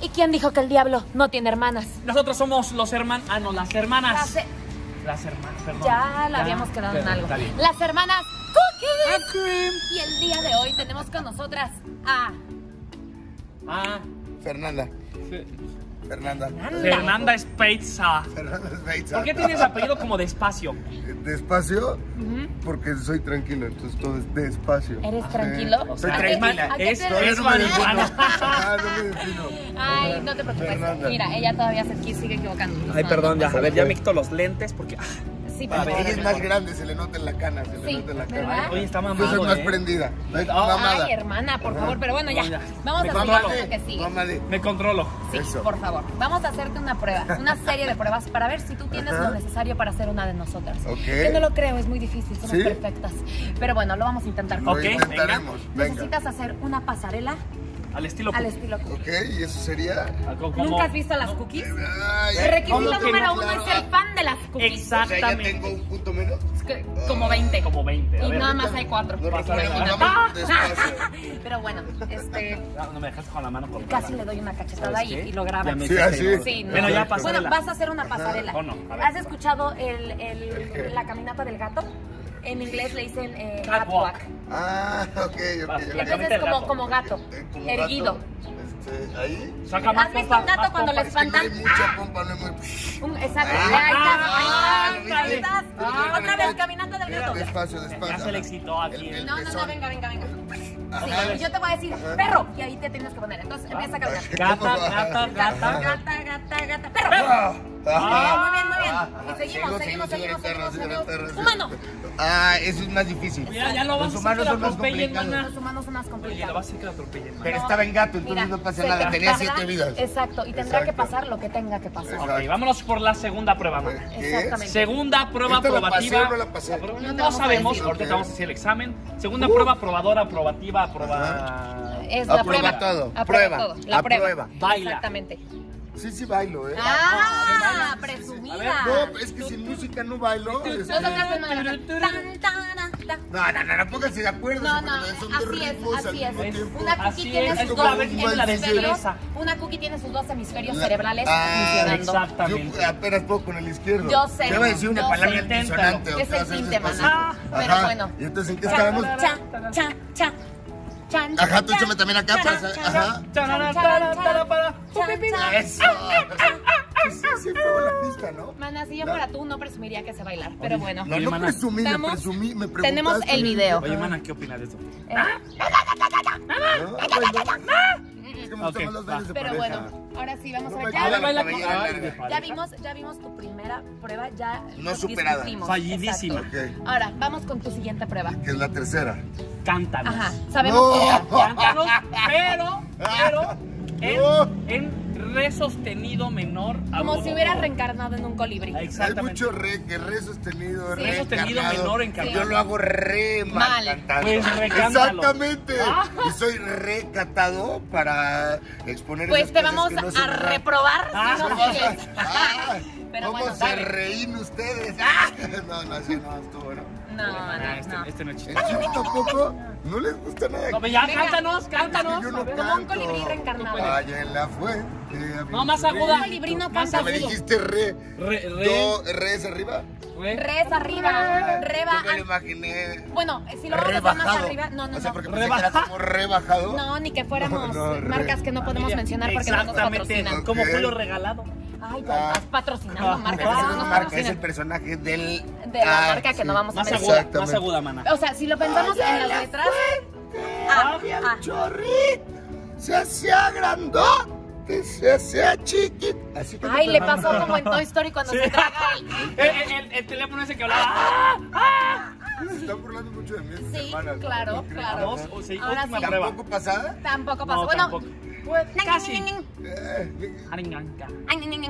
¿Y quién dijo que el diablo no tiene hermanas? Nosotros somos los hermanos. Ah, no, las hermanas. Las he- Las hermanas, perdón. Ya la Ya, habíamos quedado en algo. está bien. Las hermanas Cookies. Y el día de hoy tenemos con nosotras a Ah, Fernanda. Fe- Fernanda. Fernanda Spezza. Fernanda. ¿Por qué tienes apellido como despacio? Despacio, porque soy tranquilo, entonces todo es despacio. ¿Eres Sí. tranquilo? O Soy sea, ¿A qué- tranquila. a qué Es, te es marihuana. Ah, no me defino. Ay, no te preocupes. Fernanda. Mira, ella todavía se sigue equivocando. Ay, perdón, ya. A ver, ya me quito los lentes porque. Sí. Ella es más grande, se le nota en la cana, se le Sí, nota en la cara. Oye, está Tú mamado. sos más ¿eh? prendida. Ay, mamada. Ay, hermana, por favor, pero bueno, ya. Vamos Me a seguir con lo que sigue. Me controlo. Sí, Eso. por favor. Vamos a hacerte una prueba, una serie de pruebas para ver si tú tienes Ajá. lo necesario para ser una de nosotras. Ok. Que no lo creo, es muy difícil, somos ¿Sí? perfectas. Pero bueno, lo vamos a intentar. Lo Ok, intentaremos. Venga. Necesitas hacer una pasarela Al estilo. al estilo cookie. Ok, y eso sería. Ah, como- ¿Nunca has visto las cookies? Ay, El requisito ¿cómo número no? uno Claro. es ser fan de las cookies. O sea, ya Exactamente. tengo un punto menos. Es que Como 20. Como 20. A Y ver. nada más hay cuatro. No. Pero bueno, este, Ah, No me dejas con la mano por casi le doy una cachetada y, y lo grabas. Sí, así. Sí, no. Bueno, ya Perfecto. Bueno, vas a hacer una pasarela. ¿O no? ¿Has escuchado el, el- la caminata del gato? En inglés le dicen eh, Catwalk. Ah, ok, ok. Entonces como, gato. como gato, Eh, como erguido. gato, Este, ahí. Saca más ¿Has visto pompa, un gato cuando pompa. les Es que no espantan? mucha pompa, no hay muy... Un- exacto. Ah, ahí estás, ah, ahí ¿lo estás, ahí viste? estás. Ah, Otra vez, caminata del gato. Despacio, Ya despacio. se le excitó aquí. El- el- No, no, no, venga, venga, venga. Sí, y yo te voy a decir, perro, y ahí te tienes que poner. Entonces empieza a caminar. Gata, gata, Gata, gata. gata, gata, gata, perro. Ah, Muy bien, muy bien. Ah, Y seguimos, seguimos, seguimos, seguimos, Humano. Ah, eso es más difícil. Mira, ya lo Los vas a humanos son más complicados. Los humanos son más Oye, lo vas a complicados. hacer que la atropellen. Pero No, estaba en gato, entonces mira, no pasa nada. Tenía siete vidas. Exacto, y tendrá que pasar lo que tenga que pasar. Exacto. Ok, vámonos por la segunda prueba, mana. Exactamente. Segunda prueba ¿Esta la probativa. no la pasé? No te No vamos a sabemos, ahorita te vamos a hacer el examen. Segunda prueba probadora, aprobativa, aproba. Es la Aprueba prueba. todo. Aprueba Prueba. todo. La prueba. Baila. Exactamente. Sí, sí bailo, ¿eh? Ah, A ver, presumida. No, es que sin música no bailo. este-. No, no, no, no, pónganse de acuerdo. No, no, son dos así es, ritmos al así es. mismo tiempo. Una Así cookie tiene sus dos hemisferios. destreza. Una cookie tiene sus dos hemisferios La- cerebrales Ah, funcionando. Exactamente. Yo apenas puedo con el izquierdo. Yo sé, a decir una palabra antisonante. Es el mana. maná. Pero bueno. ¿Y entonces en qué estábamos? cha, cha, cha. Chan, Ajá, tú échame también acá para ajá. Eso. Sí, sí, fue la pista, ¿no? Mana, si yo fuera tú, no presumiría que sé bailar. Pero bueno. No, no presumí, me presumí, me preguntaste. Tenemos el video. Oye, mana, ¿qué opinas de eso? me Ok, gustan más los va. bailes de Pero pareja. bueno, ahora sí, vamos a ver. Ya, baila con-. Ay, ya vimos, ya vimos tu primera prueba, ya No superada. discutimos. Fallidísima. Exacto. Ok. Ahora, vamos con tu siguiente prueba. Que es la tercera. Cántanos. Ajá, sabemos No. que Cántanos, pero, pero, en, en re sostenido menor. como si hubieras reencarnado en un colibrí. Hay Exactamente. mucho re, que re sostenido, Sí. re Re sostenido menor encarnado. Yo lo hago re mal, Mal. cantando. Pues. Exactamente. Ah. Y soy recatado para exponer Pues te cosas vamos no a reprobar Ah. si no. Ah, Pero ¿Cómo bueno, se dale. reín ustedes? Ah. No, no, sí, no, estuvo bueno. No, no, este, no. este no es ¿En chiste. tampoco? ¿No les gusta nada? No, pero ya, Venga, cántanos, cántanos. Yo no. Como un colibrí reencarnado. Vaya en la fuente. No, más aguda. Un colibrí no canta Me dijiste re. Re, re, Do, re es arriba. re. Res arriba, reba. Yo me lo imaginé. Bueno, si lo vamos a hacer más arriba, no, no, O sea, porque no. pensé que era como rebajado. No, ni que fuéramos No, no, marcas que no podemos mencionar porque no nos patrocinan. como Ok. fue lo regalado. Ay, ya Ah. estás patrocinando Ah, marcas no marca, es el personaje del. De la Ah, marca que sí. no vamos a Más mencionar. aguda, más aguda, mana. O sea, si lo pensamos en las letras. Ah, ah. un chorrito, se hacía grandote, se hacía chiquito. Así que Ay, le pasó como en Toy Story cuando Sí. se traga el. El, el- el teléfono ese que hablaba. ¡Ah! ¡Ah! Se están burlando mucho de mí. Sí, claro, claro. Vamos, o sea, Ahora última sí. prueba. ¿Tampoco pasada? Tampoco pasó. No, bueno, tampoco. Pues, casi.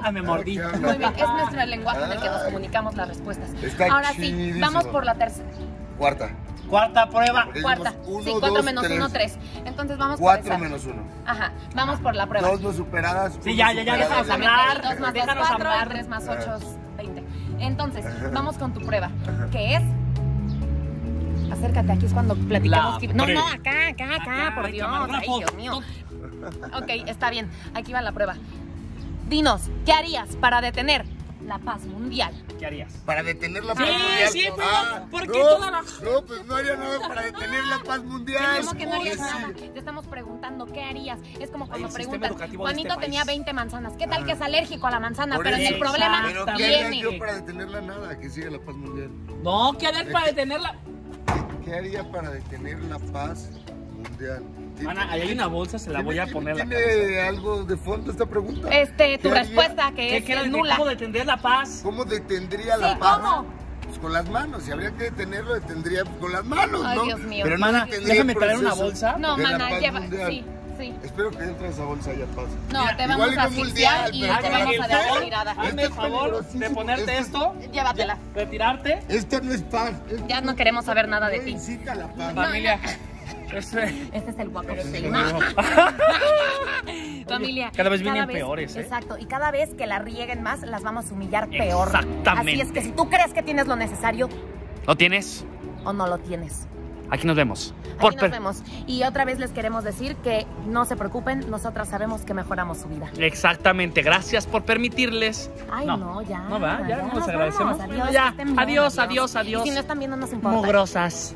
Ah, me mordí. Muy bien, es nuestro lenguaje en el que nos comunicamos las respuestas. Está Ahora sí, vamos por la tercera. Cuarta. Cuarta prueba. Cuarta. uno, sí, cuatro dos, menos tres. uno, tres. Entonces vamos por Cuatro esa. menos uno. Ajá, vamos por la prueba. Dos no superadas. Sí, ya, ya, ya, déjanos hablar. dos más dos, Déjanos cuatro, hablar. y tres más ocho, es veinte. Entonces, vamos con tu prueba, que es... Acércate, aquí es cuando platicamos. La que- No, no, acá, acá, acá, Acá, por Dios. Ay, Dios mío. Ok, está bien. Aquí va la prueba. Dinos, ¿qué harías para detener la paz mundial? ¿Qué harías? Para detener la Sí, paz mundial. sí, pues, Ah, porque no, toda la- No, pues no haría nada para detener la paz mundial. ¿Cómo que no harías nada? Te estamos preguntando, ¿qué harías? Es como cuando preguntan, Juanito este tenía país. 20 manzanas. ¿Qué tal que es alérgico a la manzana? Por Pero eso. el problema Pero ¿qué haría viene. yo para detenerla? Nada, que siga la paz mundial. No, ¿qué harías para detenerla? ¿Qué haría para detener la paz mundial? Ana, ahí hay una bolsa, se la voy a ¿Tiene- poner la ¿Tiene algo de fondo esta pregunta? Este, tu respuesta que ¿Qué, es qué era- nula. ¿Cómo detender la paz? ¿Cómo detendría Sí, la paz? ¿cómo? Pues con las manos. Si habría que detenerlo, detendría con las manos, Ay, ¿no? Dios mío. Pero no Mana, detendría déjame traer una bolsa. No, mana, lleva. mundial. Sí, sí. Espero que dentro de esa bolsa haya paz. No, Mira, te vamos a no asfixiar mundial, y te vamos que a dejar tirada. Esto Hazme es el favor de ponerte Esto esto, Llévatela. retirarte. Esto no es paz. Esto Ya no queremos saber nada de no ti. paz. Familia. Este- Este es el guapo. No. no. Familia. Cada vez vienen peores, ¿eh? Exacto. Y cada vez que la rieguen más, las vamos a humillar peor. Exactamente. Así es que si tú crees que tienes lo necesario ¿Lo tienes? o no lo tienes. Aquí nos vemos. Por nos vemos. Y otra vez les queremos decir que no se preocupen, nosotras sabemos que mejoramos su vida. Exactamente, gracias por permitirles. Ay, no, ya. No va, ya, nos nos agradecemos. Adiós, ya. bien, Adiós, adiós, adiós. Y si no están viendo, no nos importa. Mugrosas.